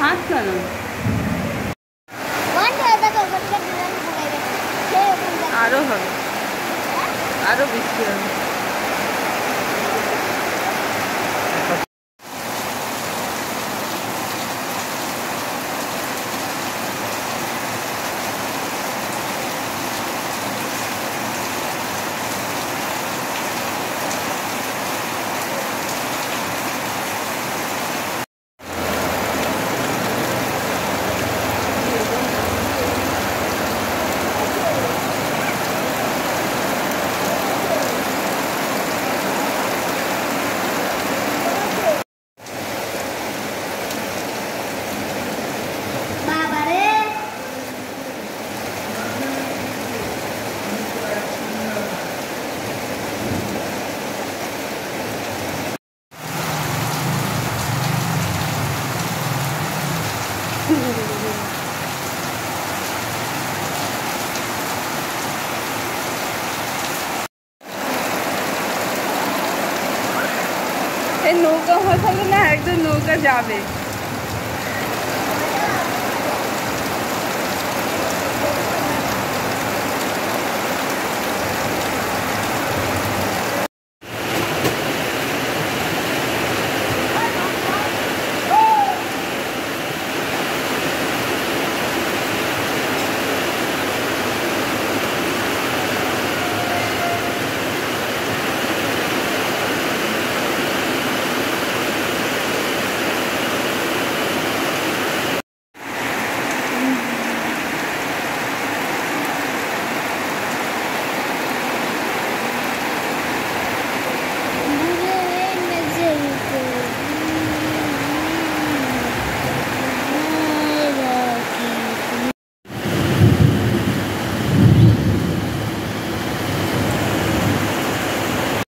হাত কেন? আরও হবে। আরও বৃষ্টি হবে। এই নৌকা হয়ে থাকলে না একদম নৌকা যাবে।